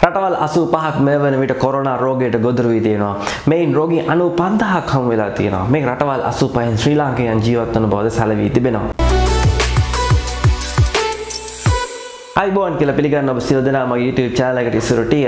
රටවල් අසූ පහක් මේ වන විට කොරනා රෝගයට ගොදුරු වී තියෙනවා. මෙයින් රෝගී අනු පන්දහක් හම් වෙලා තියෙනවා. මේ රටවල් අසූ පහෙන් ශ්‍රී ලාංකයන් ජීවත්වන බවද සැලවී තිබෙනවා. අයිබෝන් කියලා පිළිගන්න ඔබ සියලු දෙනා මගේ YouTube channel එකට ඉස්සරටිය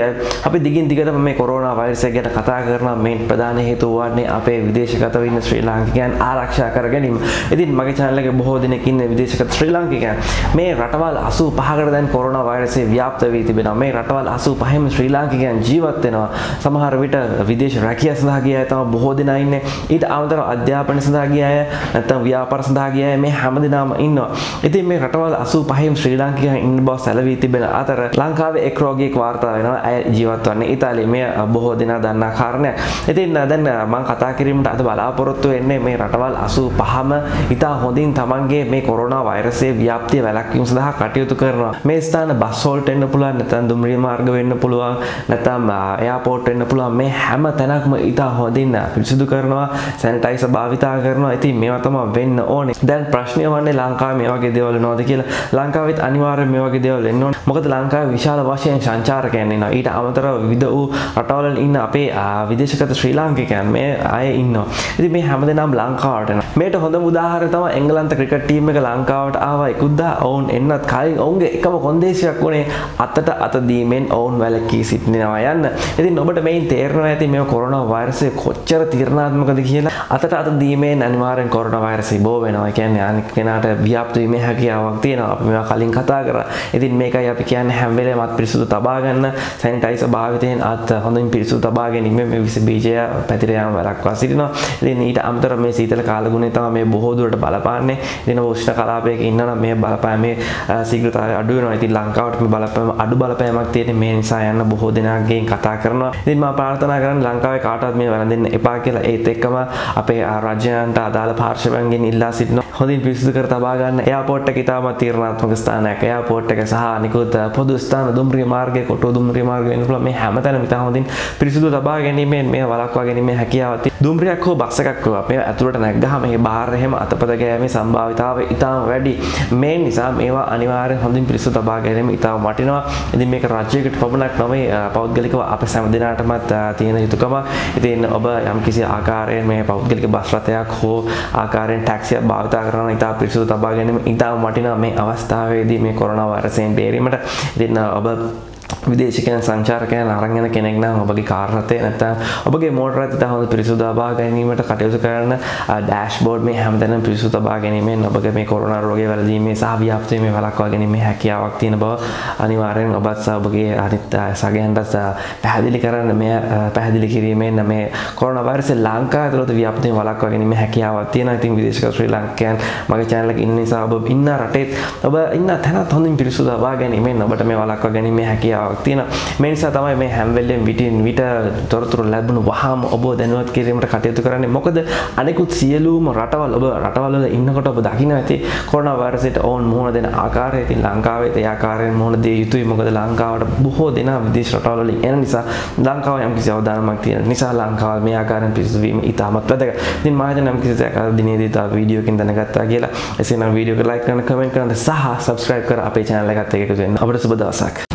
අපි දිගින් දිගටම මේ කොරෝනා වෛරසය ගැන කතා කරනවා මේන් ප්‍රධාන හේතුව වන්නේ අපේ විදේශගතව ඉන්න ශ්‍රී ලාංකිකයන් ආරක්ෂා කර ගැනීම. ඉතින් මගේ channel එකේ බොහෝ දෙනෙක් ඉන්නේ විදේශගත ශ්‍රී ලාංකිකයන්. මේ රටවල් 85කට දැන් කොරෝනා වෛරසය ව්‍යාප්ත වී තිබෙනවා. මේ රටවල් 85ම ශ්‍රී ලාංකිකයන් ජීවත් වෙනවා. සමහර විට විදේශ රැකියාව සඳහා ගිය අය තමයි බොහෝ දෙනා ඉන්නේ. ඊට අමතරව අධ්‍යාපනය සඳහා ගිය අය නැත්නම් ව්‍යාපාර සඳහා ගිය අය මේ හැම දිනම ඉන්නවා. ඉතින් මේ රටවල් 85ම ශ්‍රී ලාංකිකයන් ඉන්න බව සැලවී තිබෙන අතර ලංකාවේ එක් රෝගියෙක් වාර්තා වෙනවා ඇය ජීවත් වන්නේ ඉතාලියේ මේ බොහෝ දෙනා දන්නා කාරණයක්. ඉතින් දැන් මම කතා කිරීමට අද බලාපොරොත්තු වෙන්නේ මේ රටවල් 85ම ඉතා හොඳින් තමන්ගේ මේ කොරෝනා වෛරසයේ ව්‍යාප්තිය වැළැක්වීම සඳහා කටයුතු කරනවා. මේ ස්ථාන බස් හෝල්ට් වෙන්න පුළුවන් නැත්නම් දුම්රිය මාර්ග වෙන්න පුළුවන් නැත්නම් එයාපෝට් වෙන්න පුළුවන් මේ හැම තැනක්ම ඉතා හොඳින් පිරිසිදු කරනවා සැනිටයිසර් භාවිතා කරනවා. ඉතින් මේවා තමයි වෙන්න ඕනේ. දැන් ප්‍රශ්නය වන්නේ ලංකාවේ මේ වගේ දේවල් වෙනවද කියලා. ලංකාවෙත් අනිවාර්යයෙන් මේ වගේ දේවල් වෙන්න ඕනේ. මොකද ලංකාවේ විශාල වශයෙන් සංචාරකයන් ඉන්නවා. ඊට අමතරව විවිධ වූ රටවල ඉන්න අපේ විදේශගත ශ්‍රී ලාංකිකයන් මේ අය ඉන්නවා. ඉතින් මේ හැමදෙනාම ලංකාවට එනවා. මේට හොඳම උදාහරණය තමයි එංගලන්ත ක්‍රිකට් ටීම් එක ලංකාවට ආවා. ඉක්ුද්දා ඔවුන් එන්නත් කලින් ඔවුන්ගේ එකම කොන්දේසියක් වුණේ අතට අත දීමෙන් ඔවුන් වැළකී සිටිනවා යන්න. ඉතින් ඔබට මේන් තේරෙනවා ඇති මේ කොරෝනා වෛරසය කොච්චර තීරණාත්මකද කියලා. අතට අත දීමෙන් අනිවාර්යෙන් කොරෝනා වෛරසය බෝ වෙනවා. ඒ කියන්නේ අනිත් කෙනාට ව්‍යාප්ත වීමේ හැකියාවක් තියෙනවා. අපි මේවා කලින් කතා කරා. ඉතින් මේකයි අපි කියන්නේ හැම වෙලේම අත් පිරිසුදු තබා ගන්න සැනිටයිසර් භාවිතයෙන් අත් හොඳින් පිරිසුදු තබා ගැනීම මේ විස බීජය පැතිර යාම වළක්වා සිටිනවා. ඉතින් ඊට අමතරව මේ සීතල කාලගුණය තමයි මේ බොහෝ දුරට බලපාන්නේ. ඉතින් උෂ්ණ කලාපයක ඉන්නවා මේ බලපෑමේ ශීඝ්‍රතාවය අඩු වෙනවා. ඉතින් ලංකාවට මේ බලපෑම අඩු බලපෑමක් තියෙන මේ නිසා යන්න බොහෝ දෙනාගෙන් කතා කරනවා. ඉතින් මම ප්‍රාර්ථනා කරන්නේ ලංකාවේ කාටවත් මේ වැළඳෙන්න එපා කියලා ඒත් එක්කම අපේ රජයන්ට අදාළ පාර්ශවයන්ගෙන් ඉල්ලා සිටිනවා. හොඳින් පිරිසිදු කර තබා ගන්න එයාපෝට් එක ඉතාමත් තීරණාත්මක ස්ථානයක්. එයාපෝට් එක සහ අනිකුත් පොදු ස්ථාන දුම්රිය මාර්ගය කොටුව දුම්රිය මාර්ගය වෙන්න පුළුවන් මේ හැමතැනම ඉතා හොඳින් පිරිසිදු තබා ගැනීමෙන් මේ වළක්වා ගැනීමේ හැකියාව තියෙනවා. දුම්රියක් හෝ බස් එකක් වුණා මේ ඇතුළට නැග්ගහම මේ බාහිර එහෙම අතපත ගෑමේ සම්භාවිතාවය ඉතාම වැඩි. මේ නිසා මේවා අනිවාර්යෙන් හොඳින් පිරිසිදු තබා ගැනීම ඉතාම වටිනවා. ඉතින් මේක රාජ්‍යයකට පමණක් නොවේ පෞද්ගලිකව අප සෑම දිනකටමත් තියෙන යුතුකම. ඉතින් ඔබ යම්කිසි ආකාරයෙන් මේ පෞද්ගලික බස් රථයක් හෝ ආකාරයෙන් ටැක්සියක් භාවිත කරන ඉතා පිරිසිදු තබා ගැනීම ඉතාම වටිනවා මේ අවස්ථාවේදී මේ කොරෝනා වෛරසයෙන් බේරීමට. ඉතින් ඔබ විදේශකයන් සංචාරකයන් අරන් යන කෙනෙක් නම් ඔබගේ කාර් රථය නැත්නම් ඔබගේ මෝටර රථය තහවුරු පිරිසුදු තබා ගැනීමට කටයුතු කරන ඩෑෂ්බෝඩ් මේ හැමතැනම පිරිසුදු තබා ගැනීමෙන් ඔබගේ මේ කොරෝනා රෝගය වැළඳීමේ සහ ව්‍යාප්තිය මේ වළක්වා ගැනීමේ හැකියාවක් තියෙන බව අනිවාර්යෙන් ඔබත් සහ ඔබගේ අනිත් සගයන්ට පැහැදිලි කරන්න මේ පැහැදිලි කිරීමෙන් මේ කොරෝනා වෛරසය ලංකාව ඇතුළත ව්‍යාප්තිය වළක්වා ගැනීමේ හැකියාවක් තියෙනවා. ඉතින් විදේශක ශ්‍රී ලංකයන් මගේ channel එකේ ඉන්න නිසා ඔබ ඉන්න රටේත් ඔබ ඉන්න තැනත් හොඳින් පිරිසුදු තබා ගැනීමෙන් ඔබට මේ වළක්වා ගැනීමේ හැකියාවක් තියෙනවා. මේ නිසා තමයි මේ හැම වෙලෙම විටින් විට තොරතුරු ලැබුණු වහාම ඔබ දැනුවත් කිරීමට කටයුතු කරන්නේ. මොකද අනෙකුත් සියලුම රටවල් ඔබ රටවල් වල ඉන්නකොට ඔබ දකින්න ඇති කොරෝනා වෛරසයට ඕන් මුහුණ දෙන ආකාරය. ඉතින් ලංකාවේ ඒ ආකාරයෙන් මුහුණ දිය යුතුයි. මොකද ලංකාවට බොහෝ දෙනා විදේශ රටවල් වලින් එන නිසා ලංකාව යම් කිසි අවධානමක් තියෙන නිසා ලංකාව මේ ආකාරයෙන් පිරිසිදු වීම ඉතාමත් වැදගත්. ඉතින් මම හිතන්නේ යම් කිසි දෙයක් දිනේදී තව වීඩියෝකින් දැනගත්තා කියලා. එසේනම් වීඩියෝ එක ලයික් කරන්න, කමෙන්ට් කරන්න සහ subscribe කර අපේ channel එකත් එක්ක එකතු වෙන්න. අපිට සුබ දවසක්.